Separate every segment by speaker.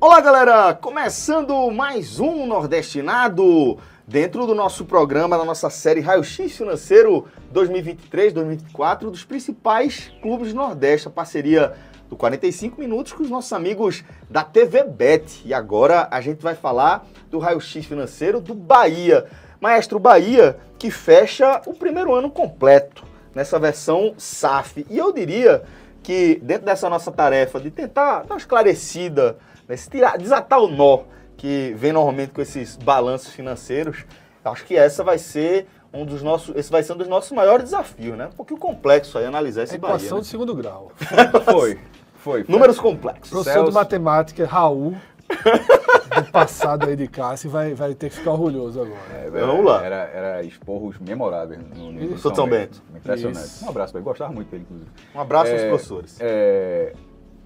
Speaker 1: Olá, galera! Começando mais um Nordestinado dentro do nosso programa, da nossa série Raio X Financeiro 2023-2024, dos principais clubes do Nordeste, a parceria do 45 Minutos com os nossos amigos da TV Bet. E agora a gente vai falar do Raio X Financeiro do Bahia. Maestro Bahia, que fecha o primeiro ano completo nessa versão SAF. E eu diria que dentro dessa nossa tarefa de tentar dar uma esclarecida né, tirar, desatar o nó que vem normalmente com esses balanços financeiros, acho que essa vai ser um dos nossos, esse vai ser um dos nossos maiores desafios, né? Um pouquinho complexo aí analisar esse
Speaker 2: Equação
Speaker 1: Bahia. Né?
Speaker 2: de segundo grau.
Speaker 3: foi, foi.
Speaker 1: Números complexos.
Speaker 2: Professor
Speaker 3: Celso.
Speaker 2: de matemática, Raul, do passado aí de Cássio, vai, vai ter que ficar orgulhoso agora.
Speaker 3: É,
Speaker 1: Vamos lá.
Speaker 3: Era, era esporros memoráveis no, no
Speaker 2: Isso.
Speaker 1: Sou São Bento.
Speaker 3: Impressionante.
Speaker 2: Isso.
Speaker 3: Um abraço para ele. Gostava muito dele, inclusive.
Speaker 1: Um abraço aos
Speaker 3: É,
Speaker 1: professores.
Speaker 3: É,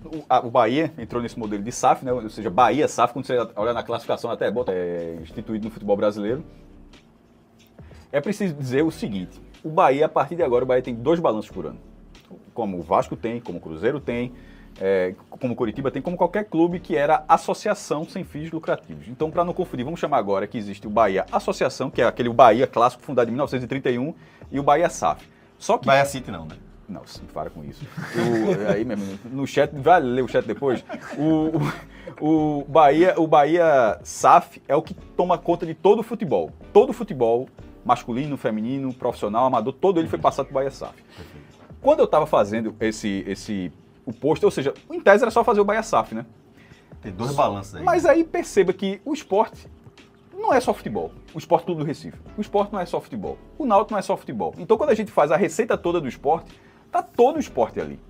Speaker 3: o, a- o Bahia entrou nesse modelo de SAF, né? ou seja, Bahia SAF, quando você olha na classificação até bota, é instituído no futebol brasileiro. É preciso dizer o seguinte: o Bahia, a partir de agora, o Bahia tem dois balanços por ano. Como o Vasco tem, como o Cruzeiro tem, é, como Curitiba tem, como qualquer clube que era associação sem fins lucrativos. Então, para não confundir, vamos chamar agora que existe o Bahia Associação, que é aquele Bahia clássico fundado em 1931, e o Bahia SAF. Só que
Speaker 1: Bahia City não, né?
Speaker 3: não, sim, para com isso. O- aí mesmo, no chat, vai ler o chat depois. O, o, o Bahia, o Bahia SAF é o que toma conta de todo o futebol. Todo o futebol, masculino, feminino, profissional, amador, todo ele foi passado para o Bahia SAF. Quando eu estava fazendo esse, esse, o post, ou seja, em tese era só fazer o Bahia SAF, né?
Speaker 1: Tem dois balanços aí.
Speaker 3: Mas aí perceba que o esporte não é só futebol. O esporte tudo do Recife. O esporte não é só futebol. O náutico não é só futebol. Então quando a gente faz a receita toda do esporte, tá todo o esporte ali.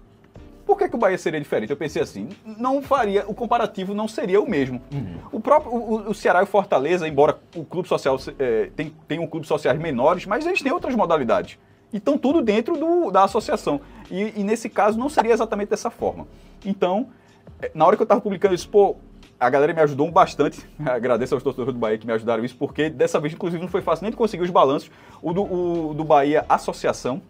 Speaker 3: Por que, que o Bahia seria diferente? Eu pensei assim, não faria, o comparativo não seria o mesmo. O próprio o, o Ceará e o Fortaleza, embora o clube social eh, tem, tem um clube sociais menores, mas eles têm outras modalidades. E estão tudo dentro do- da associação. E, e nesse caso não seria exatamente dessa forma. Então, eh, na hora que eu estava publicando isso, pô, a galera me ajudou bastante. Agradeço aos torcedores do Bahia que me ajudaram isso, porque dessa vez, inclusive, não foi fácil nem de conseguir os balanços. O do, o do Bahia Associação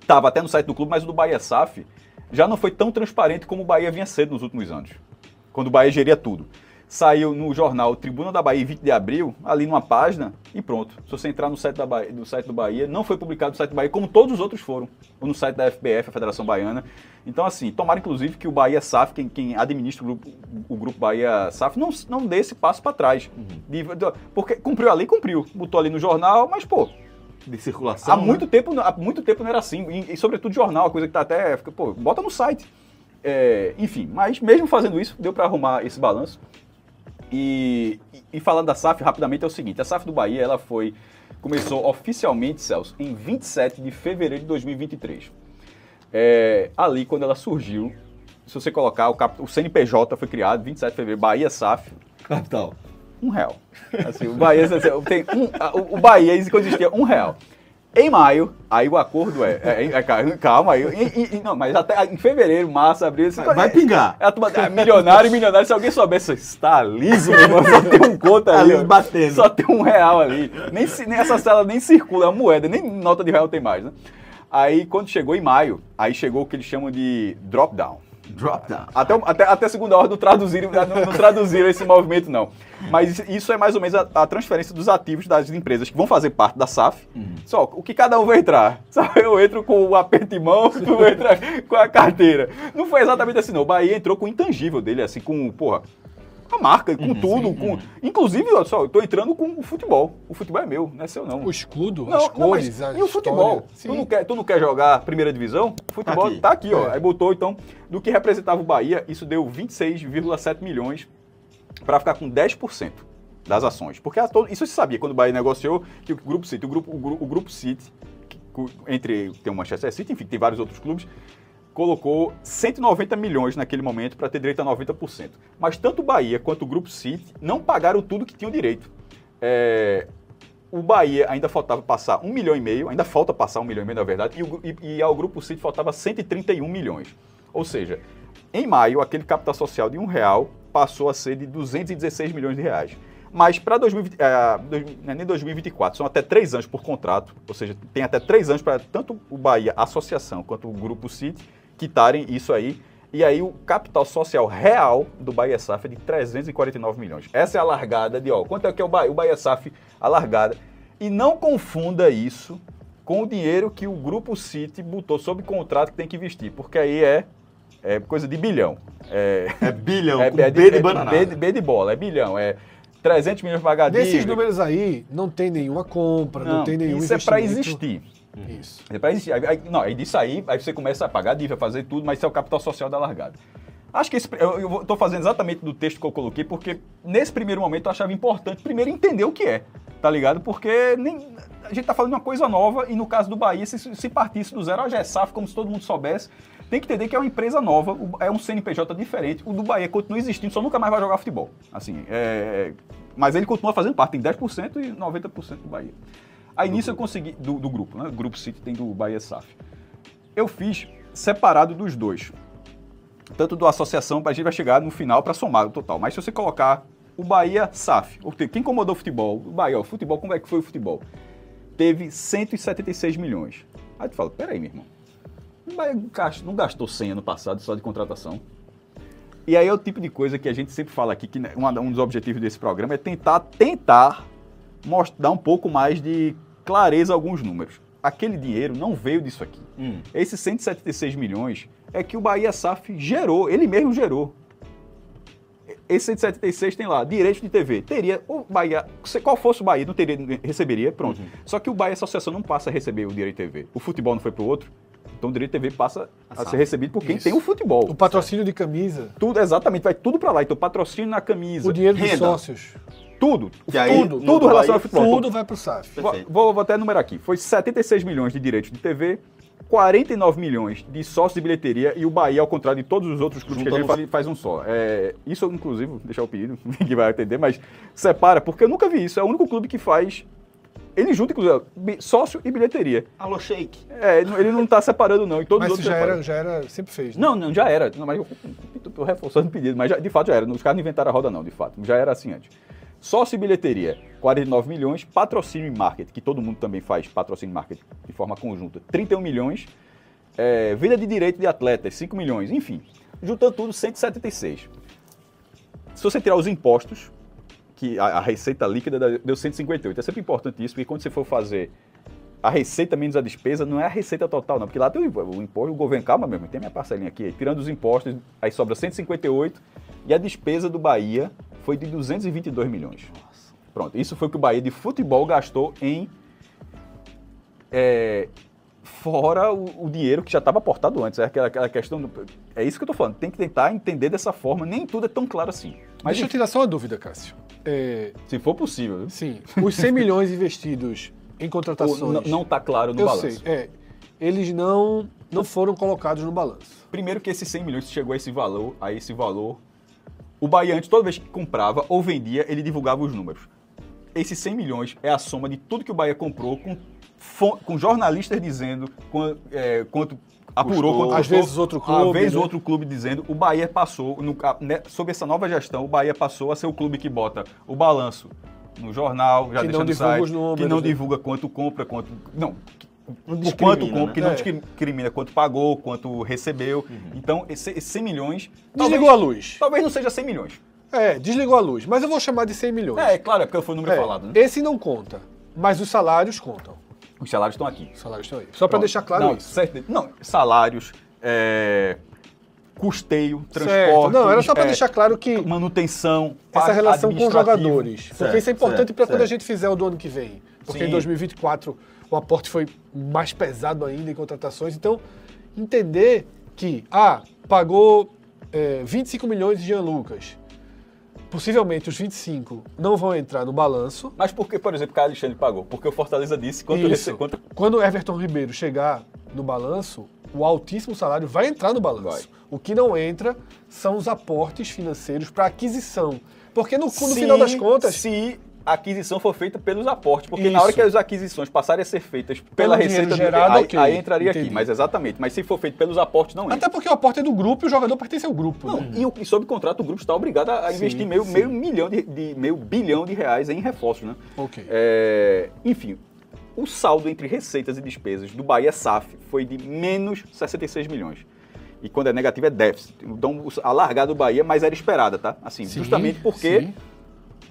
Speaker 3: estava até no site do clube, mas o do Bahia SAF já não foi tão transparente como o Bahia vinha sendo nos últimos anos, quando o Bahia geria tudo. Saiu no jornal Tribuna da Bahia, 20 de abril, ali numa página, e pronto. Se você entrar no site, da Bahia, do site do Bahia, não foi publicado no site do Bahia, como todos os outros foram, ou no site da FBF, a Federação Baiana. Então, assim, tomara inclusive que o Bahia SAF, quem, quem administra o grupo, o grupo Bahia SAF, não, não dê esse passo para trás. De- porque cumpriu a lei, cumpriu. Botou ali no jornal, mas, pô,
Speaker 1: De circulação.
Speaker 3: Há
Speaker 1: né?
Speaker 3: muito, tempo, há muito tempo não era assim, e, e sobretudo jornal, a coisa que tá até. fica, Pô, bota no site. É, enfim, mas mesmo fazendo isso, deu para arrumar esse balanço. E, e, falando da SAF, rapidamente é o seguinte: a SAF do Bahia ela foi. Começou oficialmente, Celso, em 27 de fevereiro de 2023. É, ali, quando ela surgiu, se você colocar, o, cap- o CNPJ foi criado, 27 de fevereiro, Bahia SAF,
Speaker 1: Capital.
Speaker 3: um real. Assim, o Bahia assim, tem um, o Bahia quando existia um real. Em maio, aí o acordo é. é- é- calma, calma aí. e- e- não, mas até em fevereiro, março, abril. Assim,
Speaker 1: Vai pingar.
Speaker 3: É, a turma, é, milionário, milionário. Se alguém soubesse, está liso, meu irmão. Só tem um conto ali.
Speaker 1: ali
Speaker 3: ó.
Speaker 1: batendo.
Speaker 3: Só tem um real ali. Nem, nem essa cela nem circula, é uma moeda, nem nota de real tem mais, né? Aí, quando chegou em maio, aí chegou o que eles chamam de drop down.
Speaker 1: Drop down.
Speaker 3: Até, até, até a segunda hora não traduziram, não, não traduziram esse movimento, não. Mas isso é mais ou menos a, a transferência dos ativos das empresas que vão fazer parte da SAF. Só o que cada um vai entrar. Sabe, eu entro com o aperto de mão, tu entra com a carteira. Não foi exatamente assim, não. O Bahia entrou com o intangível dele, assim, com, porra, a marca, com tudo. com, inclusive, olha só, eu tô entrando com o futebol. O futebol é meu, não é seu, não.
Speaker 2: O escudo,
Speaker 3: Não,
Speaker 2: as
Speaker 3: não, mas
Speaker 2: cores, a
Speaker 3: e o futebol? Tu não, quer, tu não quer jogar primeira divisão? O futebol
Speaker 1: aqui.
Speaker 3: tá aqui, ó.
Speaker 2: É.
Speaker 3: Aí botou, então, do que representava o Bahia, isso deu 26,7 milhões para ficar com 10% das ações. Porque a todo- isso se sabia quando o Bahia negociou que o Grupo City, o Grupo, o Gru- o grupo City, que- entre tem o Manchester City, enfim, tem vários outros clubes, colocou 190 milhões naquele momento para ter direito a 90%. Mas tanto o Bahia quanto o Grupo City não pagaram tudo que tinham direito. É, o Bahia ainda faltava passar um milhão e meio, ainda falta passar um milhão e meio, na verdade, e, o e- e ao Grupo City faltava 131 milhões. Ou seja, em maio, aquele capital social de um real passou a ser de 216 milhões de reais. Mas para 2020, é, é nem 2024, são até três anos por contrato, ou seja, tem até três anos para tanto o Bahia Associação quanto o Grupo City quitarem isso aí. E aí o capital social real do Bahia SAF é de 349 milhões. Essa é a largada de, ó, quanto é que é o Bahia, o Bahia SAF, a largada. E não confunda isso com o dinheiro que o Grupo City botou sob contrato que tem que investir, porque aí é, é coisa de bilhão. É,
Speaker 1: É bilhão,
Speaker 3: é,
Speaker 1: com
Speaker 3: é
Speaker 1: B de
Speaker 3: é
Speaker 1: bananada.
Speaker 3: B de, B de bola, é bilhão, é 300 milhões para
Speaker 2: Desses números aí, não tem nenhuma compra, não, tem nenhum
Speaker 3: isso é para
Speaker 2: investimento.
Speaker 3: existir.
Speaker 2: Isso.
Speaker 3: É para existir. Aí, não, aí disso aí, aí você começa a pagar dívida, fazer tudo, mas isso é o capital social da largada. Acho que esse, eu, tô fazendo exatamente do texto que eu coloquei, porque nesse primeiro momento eu achava importante primeiro entender o que é, tá ligado? Porque nem, a gente tá falando de uma coisa nova e no caso do Bahia, se, se partisse do zero, a GESAF, como se todo mundo soubesse, tem que entender que é uma empresa nova, é um CNPJ diferente, o do Bahia continua existindo, só nunca mais vai jogar futebol. Assim, é, mas ele continua fazendo parte, tem 10% e 90% do Bahia. Aí nisso eu consegui, do, do grupo, né? Grupo City tem do Bahia SAF. Eu fiz separado dos dois. Tanto do associação, a gente vai chegar no final para somar o total. Mas se você colocar o Bahia SAF, quem comandou o futebol? O Bahia, o futebol, como é que foi o futebol? Teve 176 milhões. Aí tu fala, peraí, meu irmão. O Bahia não gastou 100 ano passado só de contratação? E aí é o tipo de coisa que a gente sempre fala aqui, que né, um dos objetivos desse programa é tentar, tentar mostrar, dar um pouco mais de clareza a alguns números. Aquele dinheiro não veio disso aqui.
Speaker 1: Hum.
Speaker 3: Esses 176 milhões é que o Bahia SAF gerou, ele mesmo gerou. Esse 176 tem lá, direitos de TV. Teria, o Bahia, se qual fosse o Bahia, não teria, receberia, pronto. Só que o Bahia Associação não passa a receber o direito de TV. O futebol não foi pro outro, então o direito de TV passa a
Speaker 1: SAF.
Speaker 3: ser recebido por quem
Speaker 2: Isso.
Speaker 3: tem o futebol.
Speaker 2: O patrocínio de camisa,
Speaker 3: Tudo, exatamente, vai tudo para lá. Então, patrocínio na camisa,
Speaker 2: o dinheiro dos
Speaker 1: Renda.
Speaker 2: sócios,
Speaker 3: tudo,
Speaker 1: Que aí,
Speaker 3: tudo, tudo relacionado ao futebol.
Speaker 2: tudo vai pro SAF.
Speaker 3: Vou, vou, até enumerar aqui. Foi 76 milhões de direitos de TV, 49 milhões de sócios de bilheteria e o Bahia, ao contrário de todos os outros clubes que a gente faz, faz um só. É, isso, inclusive, vou deixar o pedido, ninguém vai atender, mas separa, porque eu nunca vi isso. É o único clube que faz. Ele junta, inclusive, sócio e bilheteria.
Speaker 1: Alô, Shake.
Speaker 3: É, ele não- ele não tá separando, não. E todos
Speaker 2: Mas
Speaker 3: os outros
Speaker 2: já era, já era, sempre fez. né?
Speaker 3: Não, não, já era. Não, mas eu tô- tô reforçando o pedido, mas já- de fato já era. Os caras não inventaram a roda, não, de fato. Já era assim antes. Sócio e bilheteria, 49 milhões. Patrocínio e marketing, que todo mundo também faz patrocínio e marketing de forma conjunta, 31 milhões. É, venda de direito de atletas, 5 milhões. Enfim, juntando tudo, 176. Se você tirar os impostos, que a, a receita líquida deu 158. É sempre importante isso, porque quando você for fazer a receita menos a despesa, não é a receita total, não. Porque lá tem o imposto, o governo, calma mesmo, tem minha parcelinha aqui. Tirando os impostos, aí sobra 158. E a despesa do Bahia foi de 222 milhões. Pronto, isso foi o que o Bahia de futebol gastou em. é, fora o, o dinheiro que já estava aportado antes. É aquela, aquela questão. do- é isso que eu tô falando. Tem que tentar entender dessa forma. Nem tudo é tão claro assim. Mas
Speaker 2: Deixa eu tirar só uma dúvida, Cássio. É,
Speaker 3: se for possível. viu?
Speaker 2: sim, os 100 milhões investidos em contratações.
Speaker 3: não está claro no
Speaker 2: eu
Speaker 3: balanço.
Speaker 2: sei, é, eles não, não foram colocados no balanço.
Speaker 3: Primeiro que esses 100 milhões chegou a esse valor, a esse valor, o Bahia antes, toda vez que comprava ou vendia, ele divulgava os números. Esses 100 milhões é a soma de tudo que o Bahia comprou com, com jornalistas dizendo quan- é, quanto apurou,
Speaker 1: Custou.
Speaker 3: quanto
Speaker 2: Às
Speaker 3: custou.
Speaker 2: vezes outro clube,
Speaker 3: Às vezes
Speaker 2: né?
Speaker 3: outro clube dizendo, o Bahia passou, no, né, sob essa nova gestão, o Bahia passou a ser o clube que bota o balanço no jornal, já
Speaker 2: Que
Speaker 3: deixa no
Speaker 2: divulga
Speaker 3: site,
Speaker 2: os números,
Speaker 3: que não
Speaker 2: né?
Speaker 3: divulga quanto compra, quanto... Não o quanto compra,
Speaker 1: né?
Speaker 3: que não
Speaker 2: É.
Speaker 3: discrimina quanto pagou, quanto recebeu. Então, esse, esses 100 milhões.
Speaker 2: Desligou
Speaker 3: talvez,
Speaker 2: a luz.
Speaker 3: Talvez não seja 100 milhões.
Speaker 2: É, desligou a luz. Mas eu vou chamar de 100 milhões.
Speaker 3: É, claro, é porque foi o número
Speaker 2: É,
Speaker 3: falado, né?
Speaker 2: Esse não conta. Mas os salários contam.
Speaker 3: Os salários estão aqui.
Speaker 2: Os salários estão aí. Só para deixar claro
Speaker 3: não,
Speaker 2: isso.
Speaker 3: certo. Não, salários, é, custeio,
Speaker 2: Certo.
Speaker 3: transporte.
Speaker 2: Não, era só para
Speaker 3: é,
Speaker 2: deixar claro que
Speaker 3: Manutenção.
Speaker 2: essa relação com os jogadores. Porque
Speaker 1: Certo,
Speaker 2: isso é importante
Speaker 1: certo,
Speaker 2: para quando a
Speaker 1: certo.
Speaker 2: gente fizer o do ano que vem. Porque
Speaker 3: Sim.
Speaker 2: em 2024 o aporte foi mais pesado ainda em contratações. Então, entender que, ah, pagou é, 25 milhões de Jean Lucas. Possivelmente os 25 não vão entrar no balanço.
Speaker 3: Mas por que, por exemplo, o Alexandre pagou? Porque o Fortaleza disse quanto
Speaker 2: Isso.
Speaker 3: recebe. Quanto...
Speaker 2: Quando o Everton Ribeiro chegar no balanço, o altíssimo salário vai entrar no balanço.
Speaker 3: Vai.
Speaker 2: O que não entra são os aportes financeiros para aquisição. Porque no, no
Speaker 3: Se-
Speaker 2: final das contas,
Speaker 3: Se a aquisição for feita pelos aportes, porque na
Speaker 2: Isso.
Speaker 3: hora que as aquisições passarem a ser feitas pela
Speaker 2: dinheiro
Speaker 3: receita do
Speaker 2: gerado,
Speaker 3: aí,
Speaker 2: ok,
Speaker 3: aí entraria
Speaker 2: entendi.
Speaker 3: aqui, mas exatamente. Mas se for feito pelos aportes, não entra.
Speaker 2: Até porque o aporte é do grupo e o jogador pertence ao grupo.
Speaker 3: Não,
Speaker 2: né?
Speaker 3: e, o- e sob contrato o grupo está obrigado a,
Speaker 1: Sim,
Speaker 3: investir meio,
Speaker 1: sim.
Speaker 3: meio milhão de, de- meio bilhão de reais em reforços, né?
Speaker 2: Ok.
Speaker 3: É, enfim, o saldo entre receitas e despesas do Bahia SAF foi de menos 66 milhões. E quando é negativo é déficit. Então a largada do Bahia, mas era esperada, tá? Assim,
Speaker 2: Sim,
Speaker 3: justamente porque.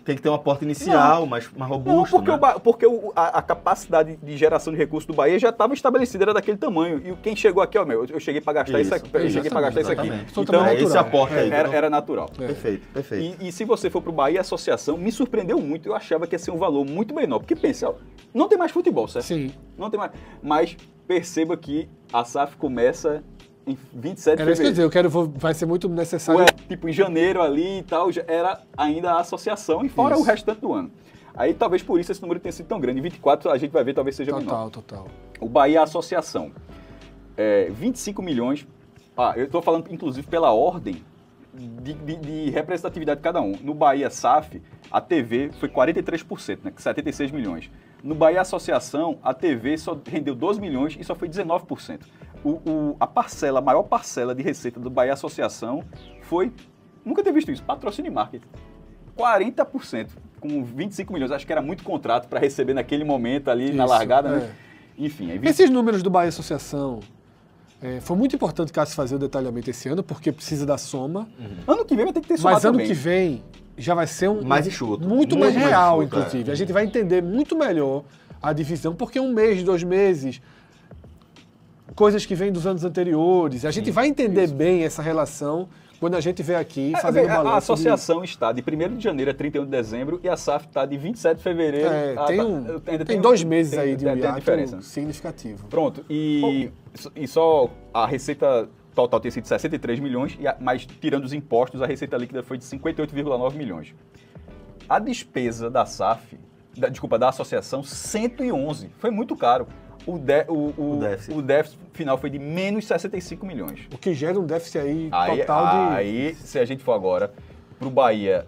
Speaker 1: Tem que ter uma porta inicial, mais, mais
Speaker 3: não,
Speaker 1: robusta.
Speaker 3: porque,
Speaker 1: né?
Speaker 3: o Ba- porque o- a, a capacidade de geração de recursos do Bahia já estava estabelecida, era daquele tamanho. E quem chegou aqui, ó, meu, eu cheguei para gastar isso,
Speaker 1: Isso,
Speaker 3: aqui. Eu cheguei para gastar isso aqui.
Speaker 1: exatamente.
Speaker 2: Isso
Speaker 3: Então,
Speaker 2: também
Speaker 1: É esse aporte aí.
Speaker 3: era, era natural.
Speaker 2: É.
Speaker 1: Perfeito, perfeito.
Speaker 3: E, e se você for pro Bahia Associação, me surpreendeu muito. Eu achava que ia ser um valor muito menor. Porque pensa, não tem mais futebol, certo?
Speaker 2: Sim.
Speaker 3: Não tem mais. Mas perceba que a SAF começa em 27 de
Speaker 2: Era ia
Speaker 3: fevereiro.
Speaker 2: dizer, eu quero, vou- vai ser muito necessário.
Speaker 3: Ué, tipo, em janeiro ali e tal, era ainda a associação e fora
Speaker 2: Isso.
Speaker 3: o restante do ano. Aí talvez por isso esse número tenha sido tão grande. Em 24 a gente vai ver, talvez seja menor.
Speaker 2: Total, total.
Speaker 3: O Bahia Associação, é, 25 milhões. Ah, eu estou falando inclusive pela ordem de, de- de representatividade de cada um. No Bahia SAF, a TV foi 43%, né, 76 milhões. No Bahia Associação, a TV só rendeu 12 milhões e só foi 19%. O, o- a parcela, a maior parcela de receita do Bahia Associação foi, nunca ter visto isso, patrocínio e marketing. 40%, com 25 milhões. Acho que era muito contrato para receber naquele momento ali na
Speaker 2: Isso,
Speaker 3: largada,
Speaker 2: é.
Speaker 3: né? Enfim, aí 20
Speaker 2: Esses números do Bahia Associação, é, foi muito importante o Cássio fazer o detalhamento esse ano, porque precisa da soma.
Speaker 3: Ano que vem vai ter que ter somado
Speaker 2: Mas ano
Speaker 3: também.
Speaker 2: que vem já vai ser um.
Speaker 1: Mais enxuto.
Speaker 2: Muito,
Speaker 1: Muito
Speaker 2: mais
Speaker 1: mais
Speaker 2: real,
Speaker 1: enxuto,
Speaker 2: inclusive.
Speaker 1: é.
Speaker 2: A gente vai entender muito melhor a divisão, porque um mês, dois meses, coisas que vêm dos anos anteriores. A gente vai entender bem essa relação quando a gente vê aqui
Speaker 3: É,
Speaker 2: fazendo
Speaker 3: a- a,
Speaker 2: balanço. de-
Speaker 3: associação está de 1 de janeiro a 31 de dezembro e a SAF está de 27 de fevereiro.
Speaker 2: É,
Speaker 3: a-
Speaker 2: tem, um-
Speaker 3: ainda
Speaker 2: tem dois
Speaker 3: um-
Speaker 2: meses
Speaker 3: tem-
Speaker 2: aí de
Speaker 3: tem-
Speaker 2: um
Speaker 3: tem diferença.
Speaker 2: significativo.
Speaker 3: Pronto, e, e só a receita total tem sido 63 milhões, e a- mas tirando os impostos, a receita líquida foi de 58,9 milhões. A despesa da SAF, da- desculpa, da associação, 111. Foi muito caro. O, de- o, o,
Speaker 1: O déficit.
Speaker 3: o déficit final foi de menos 65 milhões.
Speaker 2: O que gera um déficit aí,
Speaker 3: Aí,
Speaker 2: total de.
Speaker 3: aí, se a gente for agora pro Bahia,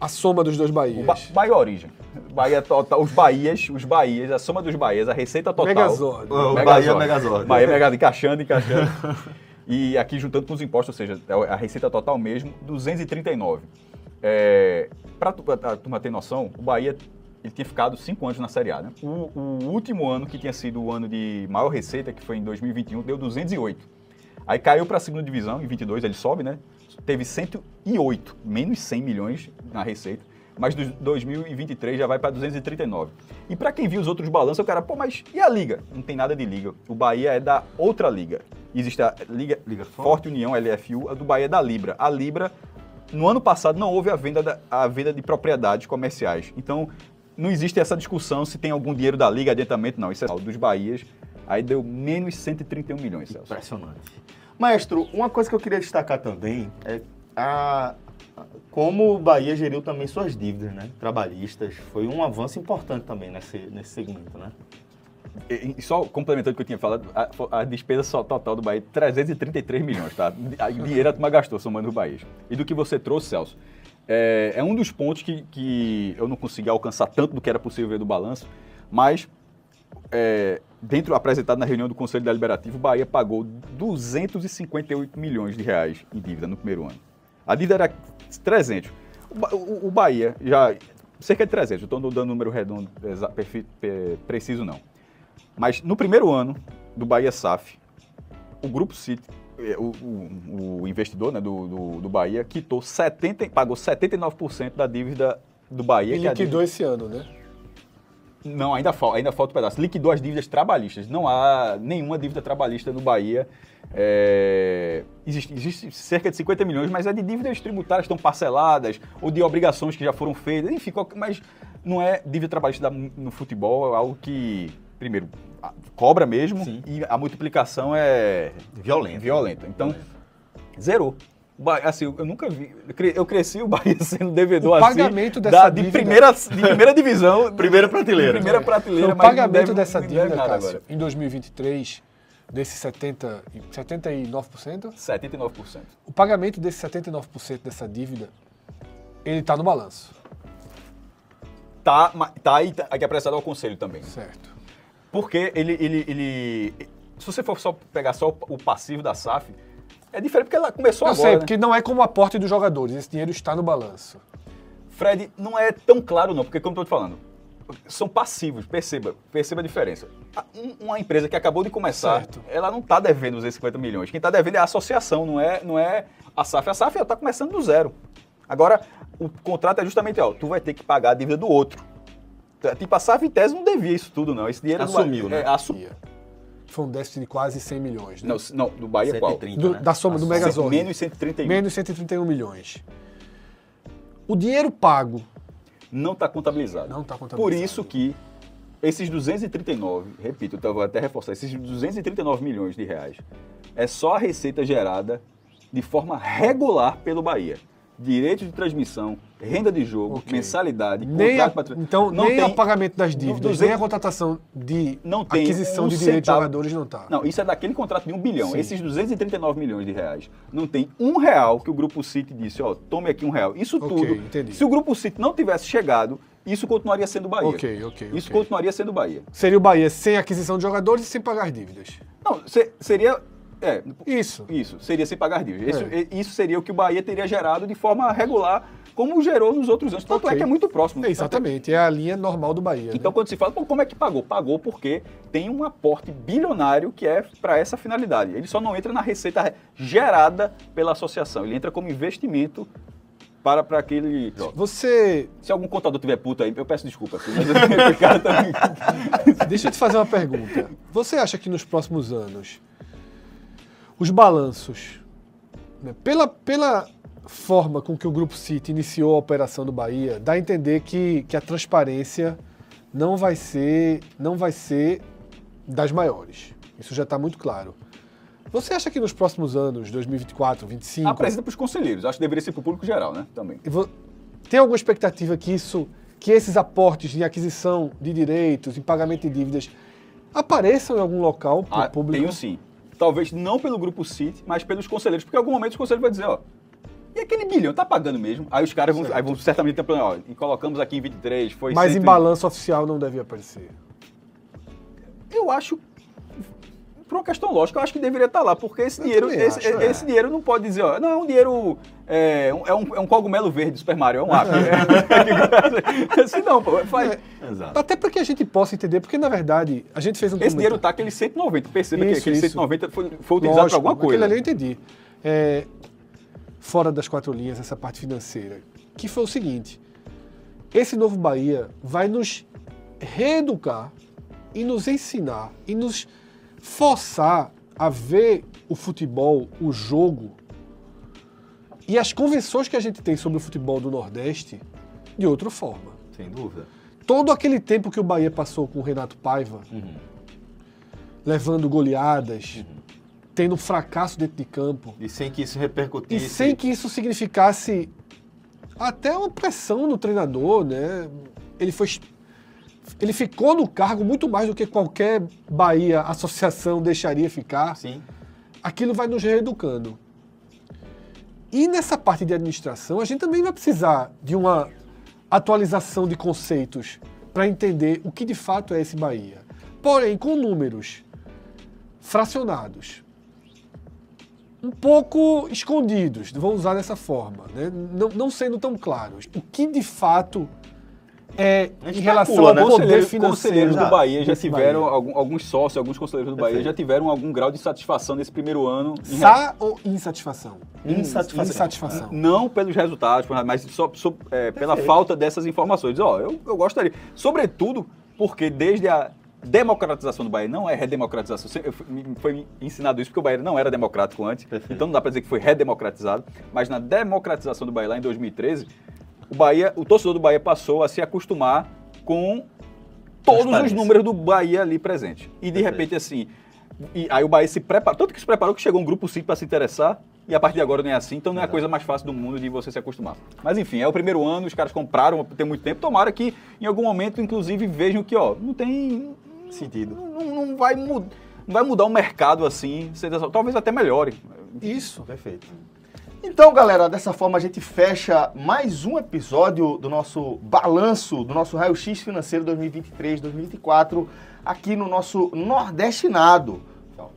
Speaker 2: A soma dos dois
Speaker 3: o
Speaker 2: Bahias.
Speaker 3: ba Bahia Origem, Bahia total, os Bahias, os Bahias, a soma dos Bahias, a receita total.
Speaker 2: Megazord.
Speaker 1: O Bahia Megazord.
Speaker 3: Bahia Megazord, encaixando, encaixando. e aqui juntando com os impostos, ou seja, é a receita total mesmo, 239. É, Para a turma ter noção, o Bahia ele tinha ficado cinco anos na Série A. Né? O, o último ano, que tinha sido o ano de maior receita, que foi em 2021, deu 208. Aí caiu para a segunda divisão, em 22 ele sobe, né? Teve 108, menos 100 milhões na receita. Mas de 2023 já vai para 239. E para quem viu os outros balanços, o cara, pô, mas e a liga? Não tem nada de liga. O Bahia é da outra liga. Existe a Liga,
Speaker 1: Liga Forte.
Speaker 3: Forte União, LFU, a do Bahia é da Libra. A Libra, no ano passado, não houve a venda, da- a venda de propriedades comerciais. Então, não existe essa discussão se tem algum dinheiro da Liga, adiantamento, não. Isso é dos Bahias. Aí deu menos 131 milhões, Celso.
Speaker 1: Impressionante. Maestro, uma coisa que eu queria destacar também é a, como o Bahia geriu também suas dívidas, né? Trabalhistas. Foi um avanço importante também nesse, nesse segmento, né?
Speaker 3: E, e só complementando o que eu tinha falado, a, a despesa só total do Bahia, 333 milhões, tá? A dinheiro a turma gastou somando o Bahia. E do que você trouxe, Celso, é, é um dos pontos que, que eu não consegui alcançar tanto do que era possível ver do balanço, mas é, dentro, apresentado na reunião do Conselho Deliberativo, o Bahia pagou 258 milhões de reais em dívida no primeiro ano. A dívida era 300. O, o- o Bahia já... Cerca de 300, eu estou dando número redondo, exa- perfe- pe- preciso não. Mas no primeiro ano do Bahia SAF, o Grupo City, o, o- o investidor né, do, do, do Bahia, quitou 70, pagou 79% da dívida do Bahia.
Speaker 2: E
Speaker 3: é
Speaker 2: liquidou
Speaker 3: dívida-
Speaker 2: esse ano, né?
Speaker 3: Não, ainda, fal, ainda falta um pedaço. Liquidou as dívidas trabalhistas. Não há nenhuma dívida trabalhista no Bahia. É, existe, existe cerca de 50 milhões, mas é de dívidas tributárias que estão parceladas ou de obrigações que já foram feitas. Enfim, qualquer- mas não é dívida trabalhista no futebol, é algo que, primeiro, a- cobra mesmo
Speaker 1: Sim.
Speaker 3: e a multiplicação é
Speaker 1: Violento.
Speaker 3: violenta. Então, zerou. O Bahia, assim, eu nunca vi. eu cre- Eu cresci o Bahia sendo devedor
Speaker 2: O
Speaker 3: assim.
Speaker 2: pagamento
Speaker 3: da-
Speaker 2: dessa
Speaker 3: de,
Speaker 2: dívida-
Speaker 3: primeira, de primeira divisão.
Speaker 1: Primeira prateleira.
Speaker 3: De primeira prateleira,
Speaker 2: o
Speaker 3: mas não
Speaker 2: pagamento
Speaker 3: deve-
Speaker 2: dessa dívida, Cássio,
Speaker 3: agora.
Speaker 2: em 2023, desses 70, e- 79%,
Speaker 3: 79%.
Speaker 2: o pagamento desse 79% dessa dívida, ele está no balanço.
Speaker 3: Tá, tá aí, tá, aqui apresentado ao conselho também.
Speaker 2: Certo.
Speaker 3: Porque ele, ele, ele. Se você for só pegar só o passivo da SAF, é diferente porque ela começou
Speaker 2: Eu
Speaker 3: agora.
Speaker 2: sei,
Speaker 3: né?
Speaker 2: porque não é como aporte dos jogadores, esse dinheiro está no balanço.
Speaker 3: Fred, não é tão claro não, porque como eu tô te falando, são passivos, perceba, perceba a diferença. Um- Uma empresa que acabou de começar,
Speaker 2: Certo.
Speaker 3: ela não está devendo os 50 milhões. Quem está devendo é a associação, não é, não é a SAF. A SAF está começando do zero. Agora, o contrato é justamente, ó, tu vai ter que pagar a dívida do outro. Tipo, a SAF em tese não devia isso tudo, não. Esse dinheiro
Speaker 1: Assumiu,
Speaker 3: vai,
Speaker 1: né?
Speaker 3: É, assumiu.
Speaker 2: Foi um déficit de quase 100 milhões. Né?
Speaker 3: Não, não, do Bahia qual?
Speaker 4: 130,
Speaker 2: Do-
Speaker 4: né?
Speaker 2: da soma do
Speaker 4: A
Speaker 2: Megazord.
Speaker 3: Menos 131.
Speaker 2: Menos 131 milhões. O dinheiro pago
Speaker 3: Não está contabilizado.
Speaker 2: não está
Speaker 3: Por
Speaker 2: contabilizado.
Speaker 3: isso que esses 239, repito, eu vou até reforçar, esses 239 milhões de reais é só a receita gerada de forma regular pelo Bahia. Direito de transmissão, renda de jogo,
Speaker 2: Ok.
Speaker 3: mensalidade,
Speaker 2: nem a,
Speaker 3: patro-
Speaker 2: então,
Speaker 3: não
Speaker 2: nem
Speaker 3: tem,
Speaker 2: o pagamento das dívidas, nem a contratação de
Speaker 3: não tem
Speaker 2: aquisição
Speaker 3: um
Speaker 2: de direitos de jogadores não está.
Speaker 3: Não, isso é daquele contrato de um bilhão.
Speaker 2: Sim.
Speaker 3: Esses 239 milhões de reais não tem um real que o Grupo City disse, ó, tome aqui um real. Isso
Speaker 2: Ok,
Speaker 3: tudo,
Speaker 2: entendi.
Speaker 3: se o Grupo City não tivesse chegado, isso continuaria sendo Bahia.
Speaker 2: Ok, ok,
Speaker 3: Isso
Speaker 2: ok.
Speaker 3: continuaria sendo Bahia.
Speaker 2: Seria o Bahia sem aquisição de jogadores e sem pagar as dívidas.
Speaker 3: Não, se- seria. É,
Speaker 2: Isso.
Speaker 3: isso, seria sem pagar dívidas.
Speaker 2: É.
Speaker 3: Isso, isso seria o que o Bahia teria gerado de forma regular, como gerou nos outros anos. Tanto
Speaker 2: Ok.
Speaker 3: é que é muito próximo.
Speaker 2: É, exatamente, é a linha normal do Bahia.
Speaker 3: Então,
Speaker 2: né?
Speaker 3: quando se fala, como é que pagou? Pagou porque tem um aporte bilionário que é para essa finalidade. Ele só não entra na receita gerada pela associação, ele entra como investimento para, para aquele.
Speaker 2: Você.
Speaker 3: Se algum contador tiver puta aí, eu peço desculpa. Também.
Speaker 2: Deixa eu te fazer uma pergunta. Você acha que nos próximos anos os balanços, né, pela, pela forma com que o Grupo City iniciou a operação do Bahia, dá a entender que, que a transparência não vai ser não vai ser das maiores. Isso já está muito claro. Você acha que nos próximos anos, 2024, 2025,
Speaker 3: Apresenta para os conselheiros. Acho que deveria ser para o público geral, né? Também.
Speaker 2: Tem alguma expectativa que isso, que esses aportes em aquisição de direitos, em pagamento de dívidas, apareçam em algum local para o
Speaker 3: Ah,
Speaker 2: público?
Speaker 3: tenho sim. Talvez não pelo grupo City, mas pelos conselheiros. Porque em algum momento os conselheiros vão dizer, ó, e aquele bilhão, tá pagando mesmo? Aí os caras vão, aí vão certamente ter plano, ó, e colocamos aqui em 23, foi
Speaker 2: Mas em
Speaker 3: 100 e-
Speaker 2: balanço oficial não deve aparecer.
Speaker 3: Eu acho, por uma questão lógica, eu acho que deveria estar lá, porque esse
Speaker 2: Eu
Speaker 3: dinheiro, esse,
Speaker 2: acho, é.
Speaker 3: esse dinheiro não pode dizer, ó, não, é um dinheiro, é um, é um, é um cogumelo verde do Super Mario, é um app. assim não, pô, faz...
Speaker 2: É.
Speaker 4: Exato.
Speaker 2: Até para que a gente possa entender, porque na verdade a gente fez um
Speaker 3: Esse dinheiro tá aquele 190, perceba que
Speaker 2: Isso,
Speaker 3: aquele
Speaker 2: isso.
Speaker 3: 190 foi, foi utilizado para
Speaker 2: Lógico,
Speaker 3: alguma coisa.
Speaker 2: Aquele ali eu entendi. É, fora das quatro linhas, essa parte financeira, que foi o seguinte: esse novo Bahia vai nos reeducar e nos ensinar e nos forçar a ver o futebol, o jogo e as convenções que a gente tem sobre o futebol do Nordeste de outra forma.
Speaker 4: Sem dúvida.
Speaker 2: Todo aquele tempo que o Bahia passou com o Renato Paiva,
Speaker 3: Uhum.
Speaker 2: levando goleadas, tendo um fracasso dentro de campo,
Speaker 4: E sem que isso
Speaker 2: e
Speaker 4: repercutisse.
Speaker 2: sem que isso significasse até uma pressão no treinador, né? Ele foi ele ficou no cargo muito mais do que qualquer Bahia associação deixaria ficar.
Speaker 4: Sim.
Speaker 2: Aquilo vai nos reeducando. E nessa parte de administração, a gente também vai precisar de uma atualização de conceitos para entender o que de fato é esse Bahia. Porém, com números fracionados, um pouco escondidos, vou usar dessa forma, né? não, não sendo tão claros. O que de fato é em relação
Speaker 4: especula,
Speaker 2: ao
Speaker 4: né?
Speaker 2: poder
Speaker 3: Conselheiros,
Speaker 2: financeiro
Speaker 3: conselheiros do. Bahia já tiveram,
Speaker 2: Bahia.
Speaker 3: algum- alguns sócios, alguns conselheiros do Bahia
Speaker 4: Perfeito.
Speaker 3: já tiveram algum grau de satisfação nesse primeiro ano. em
Speaker 2: Sa ou insatisfação?
Speaker 4: Insatisfação.
Speaker 2: Insatisfação.
Speaker 3: Não pelos resultados, mas só, só, é, pela falta dessas informações. Ó, eu, eu gostaria. Sobretudo porque desde a democratização do Bahia, não é redemocratização, foi ensinado isso porque o Bahia não era democrático antes,
Speaker 4: Perfeito.
Speaker 3: então não dá para dizer que foi redemocratizado, mas na democratização do Bahia lá em 2013, o Bahia, o torcedor do Bahia passou a se acostumar com todos os números do Bahia ali presentes. E de
Speaker 4: Perfeito.
Speaker 3: repente assim, e aí o Bahia se preparou, tanto que se preparou que chegou um grupo 5 para se interessar, e a partir de agora não é assim, então não é a coisa mais fácil do mundo de você se acostumar. Mas enfim, é o primeiro ano, os caras compraram tem muito tempo, tomara que em algum momento, inclusive, vejam que, ó, não tem.
Speaker 4: Sentido.
Speaker 3: Não, não vai, mudar, não vai mudar o mercado assim, talvez até melhore.
Speaker 2: Isso.
Speaker 4: Perfeito.
Speaker 1: Então, galera, dessa forma a gente fecha mais um episódio do nosso balanço, do nosso raio-x financeiro 2023-2024, aqui no nosso Nordestinado. Tchau.